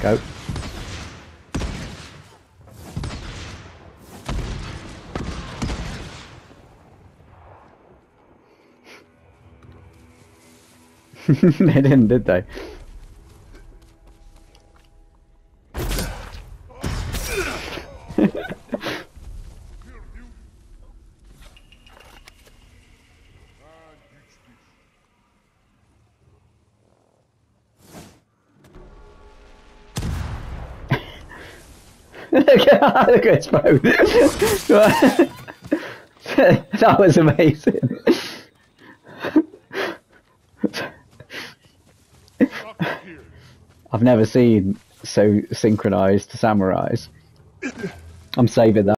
Go. they didn't, did they? Look at phone. that was amazing. I've never seen so synchronized samurais. I'm saving that.